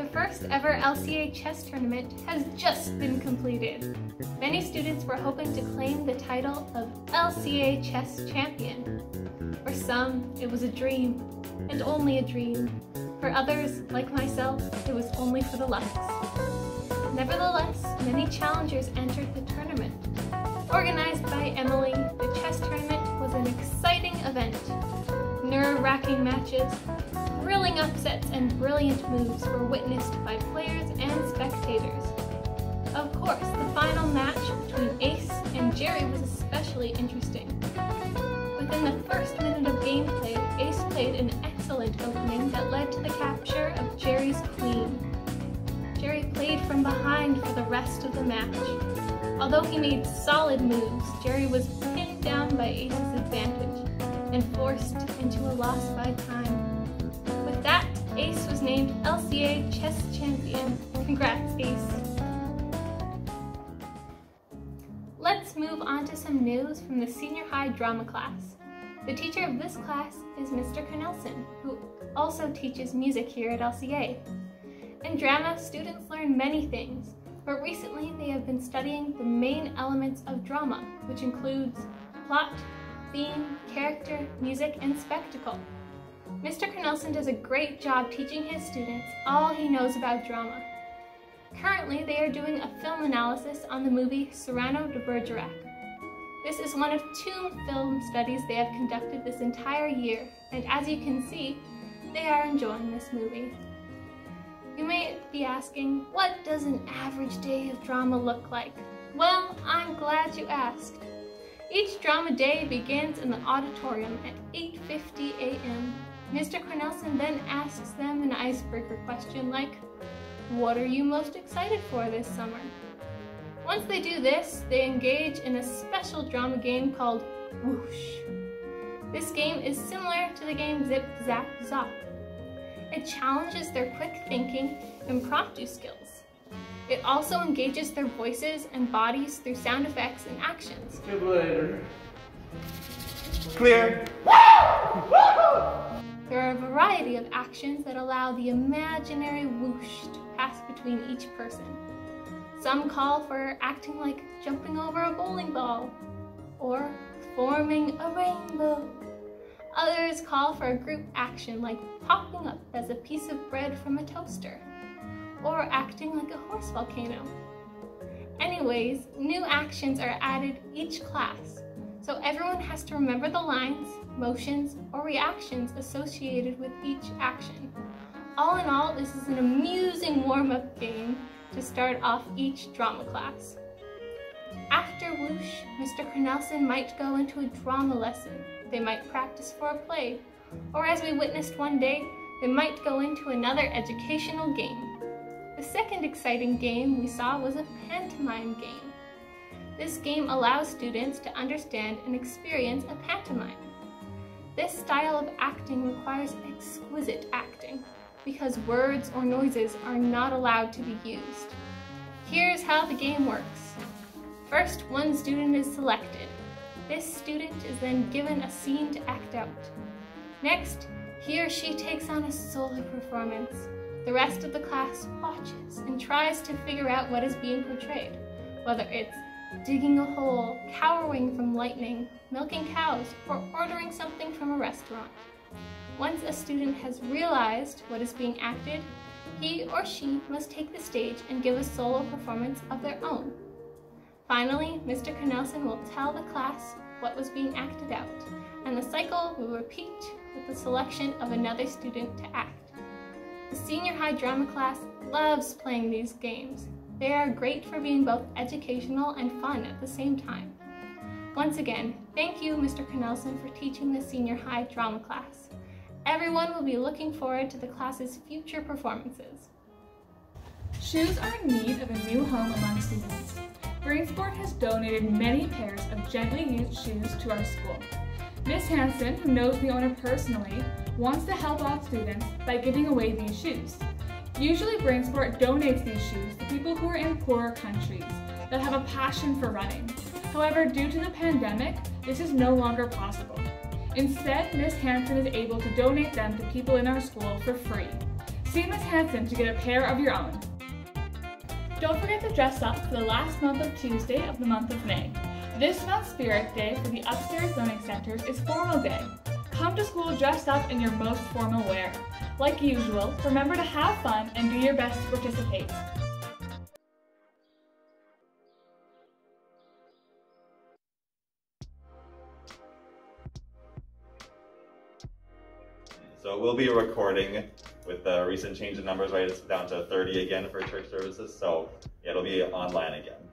The first ever LCA chess tournament has just been completed. Many students were hoping to claim the title of LCA chess champion. For some, it was a dream, and only a dream. For others, like myself, it was only for the lux. Nevertheless, many challengers entered the tournament. Organized by Emily, the chess tournament was an exciting event. Nerve-wracking matches, thrilling upsets, and brilliant moves were witnessed by players and spectators. Of course, the final match between Ace and Jerry was especially interesting. Within the first minute of gameplay, Ace played an excellent opening that led to the capture of Jerry's queen. Jerry played from behind for the rest of the match. Although he made solid moves, Jerry was pinned down by Ace's advantage and forced into a loss by time. Ace was named LCA Chess Champion. Congrats, Ace! Let's move on to some news from the senior high drama class. The teacher of this class is Mr. Cornelson, who also teaches music here at LCA. In drama, students learn many things, but recently they have been studying the main elements of drama, which includes plot, theme, character, music, and spectacle. Mr. Cornelson does a great job teaching his students all he knows about drama. Currently, they are doing a film analysis on the movie Cyrano de Bergerac. This is one of two film studies they have conducted this entire year, and as you can see, they are enjoying this movie. You may be asking, what does an average day of drama look like? Well, I'm glad you asked. Each drama day begins in the auditorium at 8.50 a.m. Mr. Cornelson then asks them an icebreaker question like, what are you most excited for this summer? Once they do this, they engage in a special drama game called Whoosh. This game is similar to the game Zip Zap Zop. It challenges their quick thinking, and impromptu skills. It also engages their voices and bodies through sound effects and actions. Good later. Clear. There are a variety of actions that allow the imaginary whoosh to pass between each person. Some call for acting like jumping over a bowling ball or forming a rainbow. Others call for a group action like popping up as a piece of bread from a toaster or acting like a horse volcano. Anyways, new actions are added each class, so everyone has to remember the lines, motions, or reactions associated with each action. All in all, this is an amusing warm-up game to start off each drama class. After Whoosh, Mr. Cornelson might go into a drama lesson. They might practice for a play, or as we witnessed one day, they might go into another educational game. The second exciting game we saw was a pantomime game. This game allows students to understand and experience a pantomime. This style of acting requires exquisite acting because words or noises are not allowed to be used. Here's how the game works. First, one student is selected. This student is then given a scene to act out. Next, he or she takes on a solo performance. The rest of the class watches and tries to figure out what is being portrayed, whether it's digging a hole, cowering from lightning, milking cows, or ordering something from a restaurant. Once a student has realized what is being acted, he or she must take the stage and give a solo performance of their own. Finally, Mr. Cornelson will tell the class what was being acted out, and the cycle will repeat with the selection of another student to act. The senior high drama class loves playing these games. They are great for being both educational and fun at the same time. Once again, thank you, Mr. Cornelson, for teaching the senior high drama class. Everyone will be looking forward to the class's future performances. Shoes are in need of a new home among students. Brainsport has donated many pairs of gently used shoes to our school. Miss Hanson, who knows the owner personally, wants to help out students by giving away these shoes. Usually Brainsport donates these shoes to people who are in poorer countries that have a passion for running. However, due to the pandemic, this is no longer possible. Instead, Miss Hanson is able to donate them to people in our school for free. See Miss Hanson to get a pair of your own. Don't forget to dress up for the last month of Tuesday of the month of May. This month's Spirit Day for the upstairs learning centers is Formal Day. Come to school dressed up in your most formal wear. Like usual, remember to have fun and do your best to participate. So we'll be recording with the recent change in numbers, right? It's down to 30 again for church services. So it'll be online again.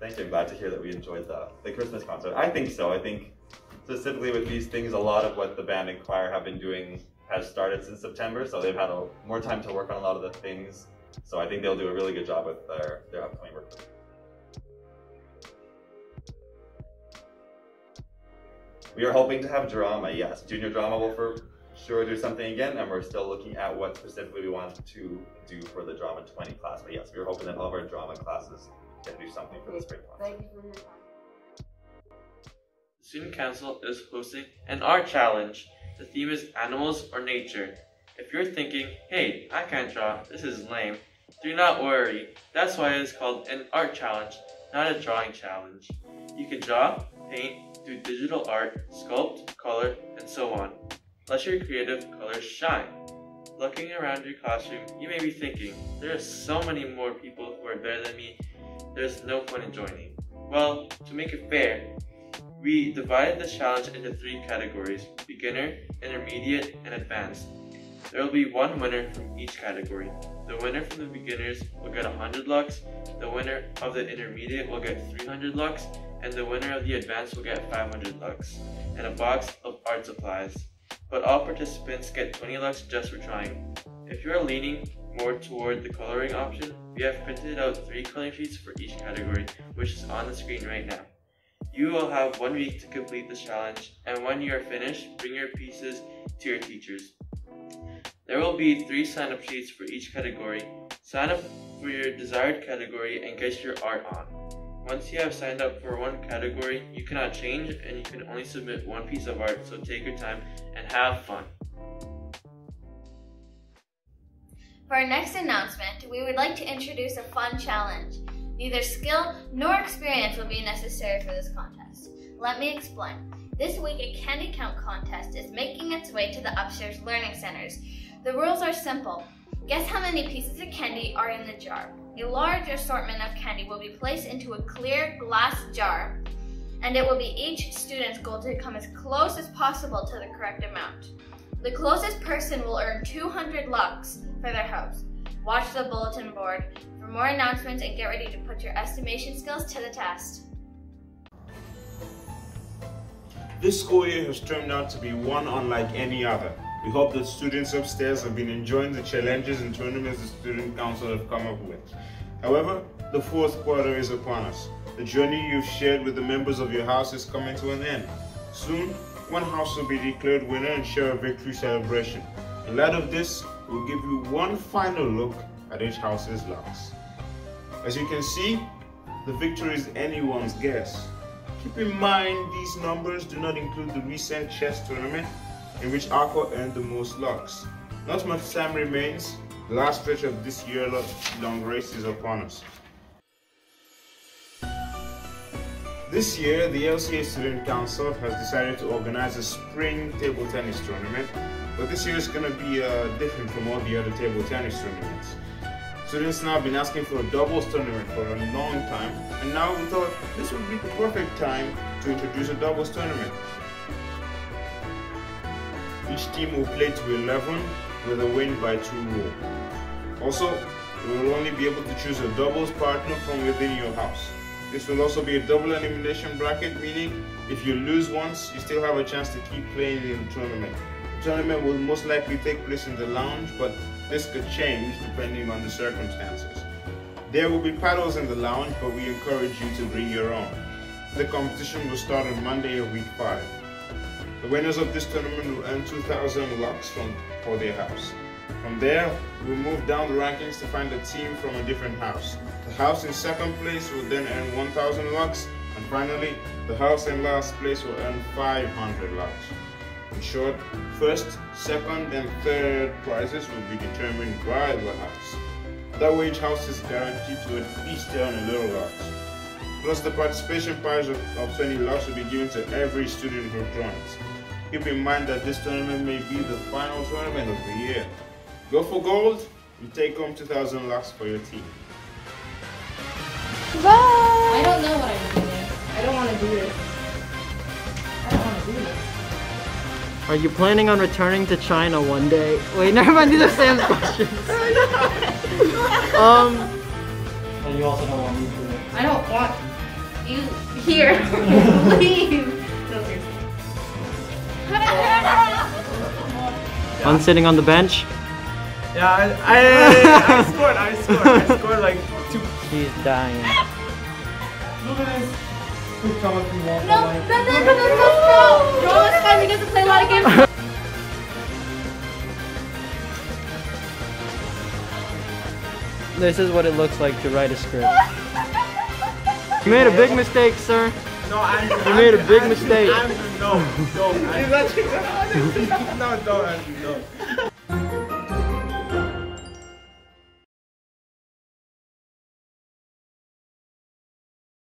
Thank you. I'm glad to hear that we enjoyed the, the Christmas concert. I think so. I think specifically with these things, a lot of what the band and choir have been doing has started since September, so they've had a, more time to work on a lot of the things. So I think they'll do a really good job with their, their upcoming work. We are hoping to have drama, yes. Junior drama will for sure do something again, and we're still looking at what specifically we want to do for the drama 20 class. But yes, we're hoping that all of our drama classes can do something for the spring class. Thank you for your time. The Student Council is hosting an art challenge. The theme is animals or nature. If you're thinking, hey, I can't draw, this is lame, do not worry. That's why it's called an art challenge, not a drawing challenge. You can draw, paint, do digital art, sculpt, color, and so on. Let your creative colors shine. Looking around your classroom, you may be thinking, there are so many more people who are better than me there's no point in joining? Well, to make it fair, we divided the challenge into three categories beginner, intermediate, and advanced. There will be one winner from each category. The winner from the beginners will get 100 lux, the winner of the intermediate will get 300 lux, and the winner of the advanced will get 500 lux, and a box of art supplies. But all participants get 20 lux just for trying. If you are leaning more toward the coloring option, we have printed out three coloring sheets for each category, which is on the screen right now. You will have one week to complete this challenge, and when you are finished, bring your pieces to your teachers. There will be three sign-up sheets for each category. Sign up for your desired category and get your art on. Once you have signed up for one category, you cannot change and you can only submit one piece of art, so take your time and have fun. For our next announcement, we would like to introduce a fun challenge. Neither skill nor experience will be necessary for this contest. Let me explain. This week, a candy count contest is making its way to the upstairs learning centers. The rules are simple. Guess how many pieces of candy are in the jar. A large assortment of candy will be placed into a clear glass jar, and it will be each student's goal to come as close as possible to the correct amount. The closest person will earn 200 lux for their house. Watch the bulletin board for more announcements and get ready to put your estimation skills to the test. This school year has turned out to be one unlike any other. We hope that students upstairs have been enjoying the challenges and tournaments the Student Council have come up with. However, the fourth quarter is upon us. The journey you've shared with the members of your house is coming to an end. Soon, one house will be declared winner and share a victory celebration. In light of this, we'll give you one final look at each house's lux. As you can see, the victory is anyone's guess. Keep in mind these numbers do not include the recent chess tournament in which Arco earned the most lux. Not much time remains. The last stretch of this year-long race is upon us. This year, the LCA Student Council has decided to organize a spring table tennis tournament, but this year is going to be uh, different from all the other table tennis tournaments. Students now have been asking for a doubles tournament for a long time, and now we thought this would be the perfect time to introduce a doubles tournament. Each team will play to 11 with a win by 2 rule. Also, you will only be able to choose a doubles partner from within your house. This will also be a double elimination bracket, meaning if you lose once, you still have a chance to keep playing in the tournament. The tournament will most likely take place in the lounge, but this could change depending on the circumstances. There will be paddles in the lounge, but we encourage you to bring your own. The competition will start on Monday of week 5. The winners of this tournament will earn 2,000 lux from, for their house. From there, we'll move down the rankings to find a team from a different house. The house in second place will then earn 1,000 lux, And finally, the house in last place will earn 500 lux. In short, first, second, and third prizes will be determined by the house. That way, each house is guaranteed to at least earn a little lux. Plus, the participation prize of, of 20 lux will be given to every student who joins. Keep in mind that this tournament may be the final tournament of the year. Go for gold and take home 2,000 lux for your team. Bye! I don't know what I'm doing. I don't want to do this. I don't want to do this. Are you planning on returning to China one day? Wait, never mind. These are Sam's questions. um. And you also don't want me to. I don't want you here. Leave. No, seriously. Fun sitting on the bench. Yeah, I, I, I scored. I scored. I scored like two. She's dying. Look at this. Quick come if you want. No, no, no, no, no, no, no. Bro, it's fine. We get to play a lot of games. This is what it looks like to write a script. You made a big mistake, sir. No, Andrew. You made a big Andrew, mistake. Andrew, no, don't. Andrew. no, don't, Andrew, don't.